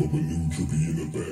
But a new be in a band.